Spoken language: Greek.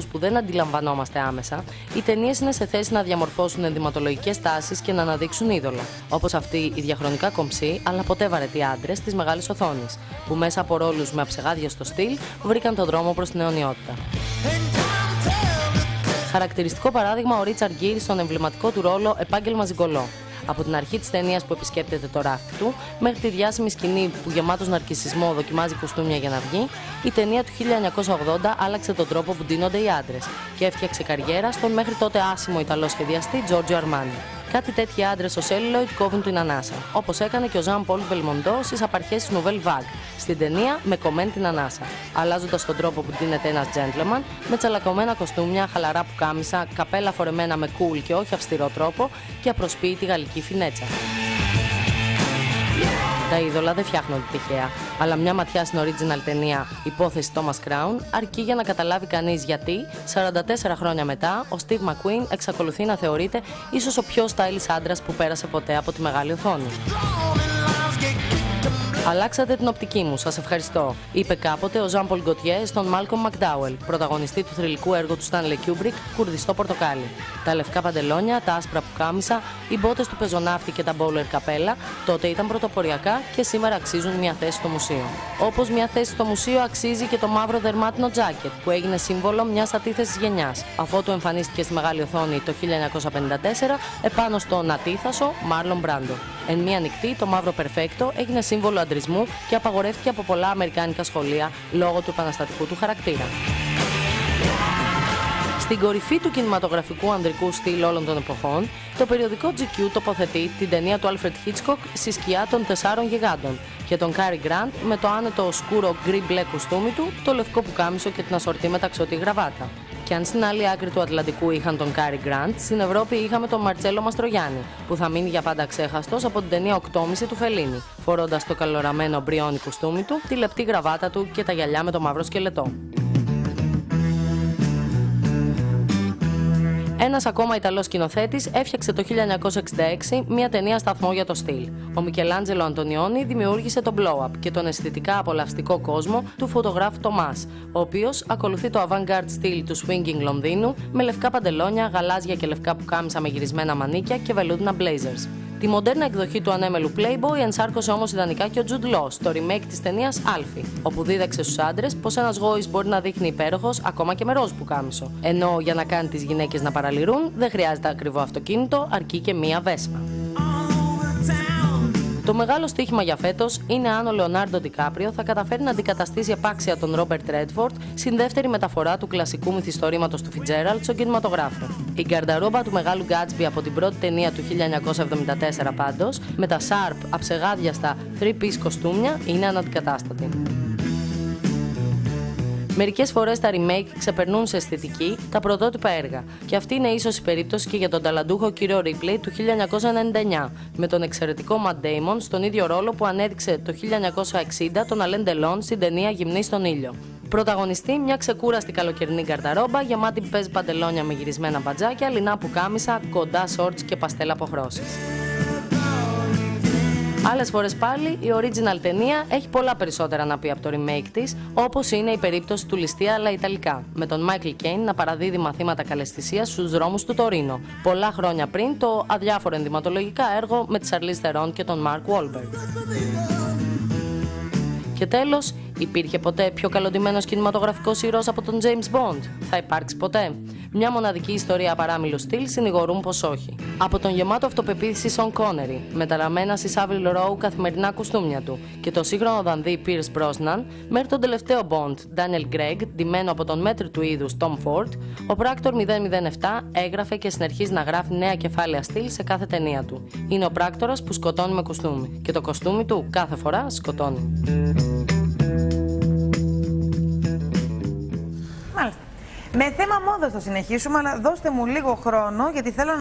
τρόπου που δεν αντιλαμβανόμαστε άμεσα, οι ταινίες είναι σε θέση να διαμορφώσουν ενδυματολογικές τάσεις και να αναδείξουν είδωλα. Όπως αυτοί οι διαχρονικά κομψοί, αλλά ποτέ βαρετοί άντρες της μεγάλης οθόνης, που μέσα από ρόλους με αψεγάδια στο στυλ βρήκαν τον δρόμο προς την αιωνιότητα. Χαρακτηριστικό παράδειγμα ο Ρίτσαρντ Γκίρ στον εμβληματικό του ρόλο Επάγγελμα Ζυγκολό. Από την αρχή της ταινίας που επισκέπτεται το ράφι του, μέχρι τη διάσημη σκηνή που γεμάτος ναρκισισμό δοκιμάζει κοστούμια για να βγει, η ταινία του 1980 άλλαξε τον τρόπο που ντύνονται οι άντρες και έφτιαξε καριέρα στον μέχρι τότε άσημο Ιταλό σχεδιαστή Giorgio Armani. Κάτι τέτοιοι άντρες ω Celluloid κόβουν την ανάσα, όπως έκανε και ο Ζαν Πολ Μπελμοντό στις απαρχές της Nouvelle Vague, στην ταινία με κομμένη την ανάσα, αλλάζοντας τον τρόπο που δίνεται ένας gentleman με τσαλακωμένα κοστούμια, χαλαρά πουκάμισα, καπέλα φορεμένα με cool και όχι αυστηρό τρόπο και απροσποίητη γαλλική φινέτσα. Τα είδωλα δεν φτιάχνονται τυχαία, αλλά μια ματιά στην original ταινία Υπόθεση Thomas Crown αρκεί για να καταλάβει κανείς γιατί 44 χρόνια μετά ο Steve McQueen εξακολουθεί να θεωρείται ίσως ο πιο stylish άντρας που πέρασε ποτέ από τη μεγάλη οθόνη. Αλλάξατε την οπτική μου, σας ευχαριστώ, είπε κάποτε ο Ζαν Πολ Γκοτιέ στον Μάλκομ Μακδάουελ, πρωταγωνιστή του θρηλυκού έργου του Stanley Kubrick, Κουρδιστό Πορτοκάλι. Τα λευκά παντελόνια, τα άσπρα πουκάμισα, οι μπότες του πεζοναύτη και τα μπόλερ καπέλα τότε ήταν πρωτοποριακά και σήμερα αξίζουν μια θέση στο μουσείο. Όπως μια θέση στο μουσείο αξίζει και το μαύρο δερμάτινο τζάκετ που έγινε σύμβολο μιας αντίθεσης γενιάς, αφού του εμφανίστηκε στη μεγάλη οθόνη το 1954 επάνω στον Ατίθασο Μάρλον Μπράντο. Εν μία νυχτή, το μαύρο περφέκτο έγινε σύμβολο αντρισμού και απαγορεύτηκε από πολλά αμερικάνικα σχολεία λόγω του επαναστατικού του χαρακτήρα. Στην κορυφή του κινηματογραφικού ανδρικού στυλ όλων των εποχών, το περιοδικό GQ τοποθετεί την ταινία του Alfred Hitchcock στη σκιά των τεσσάρων γιγάντων και τον Cary Grant με το άνετο σκούρο γκρι μπλε κουστούμι του, το λευκό πουκάμισο και την ασορτή μεταξωτή γραβάτα. Και αν στην άλλη άκρη του Ατλαντικού είχαν τον Cary Grant, στην Ευρώπη είχαμε τον Μαρτσέλο Μαστρογιάννη, που θα μείνει για πάντα αξέχαστος από την ταινία Οκτώμισι του Φελίνι, φορώντας το καλοραμμένο Brioni κουστούμι του, τη λεπτή γραβάτα του και τα γυαλιά με το μαύρο σκελετό. Ένας ακόμα Ιταλός σκηνοθέτης έφτιαξε το 1966 μια ταινία σταθμό για το στυλ. Ο Μικελάντζελο Αντωνιόνι δημιούργησε τον blow-up και τον αισθητικά απολαυστικό κόσμο του φωτογράφου Τομάς, ο οποίος ακολουθεί το avant-garde στυλ του swinging Λονδίνου με λευκά παντελόνια, γαλάζια και λευκά πουκάμισα με γυρισμένα μανίκια και βελούδινα blazers. Τη μοντέρνα εκδοχή του ανέμελου Playboy ενσάρκωσε όμως ιδανικά και ο Jude Law στο remake της ταινίας Alfie, όπου δίδαξε στους άντρες πως ένας γόης μπορεί να δείχνει υπέροχος ακόμα και με ροζ που κάμισο. Ενώ για να κάνει τις γυναίκες να παραλυρούν δεν χρειάζεται ακριβό αυτοκίνητο, αρκεί και μία βέσμα. Το μεγάλο στοίχημα για φέτος είναι αν ο Λεωνάρντο Ντικάπριο θα καταφέρει να αντικαταστήσει επάξια τον Ρόμπερτ Ρέντφορντ στην δεύτερη μεταφορά του κλασικού μυθιστορήματος του Φιτζέραλτ στον κινηματογράφο. Η γκαρνταρόμπα του μεγάλου Γκάτσμπι από την πρώτη ταινία του 1974 πάντως, με τα σάρπ αψεγάδιαστα 3-piece κοστούμια, είναι αναντικατάστατη. Μερικές φορές τα remake ξεπερνούν σε αισθητική τα πρωτότυπα έργα. Και αυτή είναι ίσως η περίπτωση και για τον ταλαντούχο κύριο Ripley του 1999, με τον εξαιρετικό Matt Damon στον ίδιο ρόλο που ανέδειξε το 1960 τον Alain Delon στην ταινία Γυμνή στον ήλιο. Πρωταγωνιστή μια ξεκούραστη καλοκαιρινή καρταρόμπα γεμάτη πεζ παντελόνια με γυρισμένα μπατζάκια, λινά που κάμισα, κοντά σόρτς και παστέλα αποχρώσεις. Άλλες φορές πάλι η original ταινία έχει πολλά περισσότερα να πει από το remake της, όπως είναι η περίπτωση του Ληστεία αλλά Ιταλικά, με τον Michael Caine να παραδίδει μαθήματα καλεσθησίας στους δρόμους του Τωρίνο, πολλά χρόνια πριν το αδιάφορο ενδυματολογικά έργο με τη Charlize Theron και τον Mark Wahlberg. Και τέλος, υπήρχε ποτέ πιο καλοντημένος κινηματογραφικός ήρωας από τον James Bond; Θα υπάρξει ποτέ. Μια μοναδική ιστορία παράμιλου στυλ συνηγορούν πως όχι. Από τον γεμάτο αυτοπεποίθηση Σον Κόνερι, μεταραμένα στη Σάβιλ Ρόου καθημερινά κουστούμια του, και το σύγχρονο δανδί Pierce Brosnan, μέχρι τον τελευταίο Bond, Daniel Gregg, ντυμένο από τον μέτρη του είδους Tom Ford, ο πράκτορ 007 έγραφε και συνεχίζει να γράφει νέα κεφάλαια στυλ σε κάθε ταινία του. Είναι ο πράκτορας που σκοτώνει με κουστούμι. Και το κοστούμι του κάθε φορά σκοτώνει. Με θέμα μόδα θα συνεχίσουμε, αλλά δώστε μου λίγο χρόνο γιατί θέλω να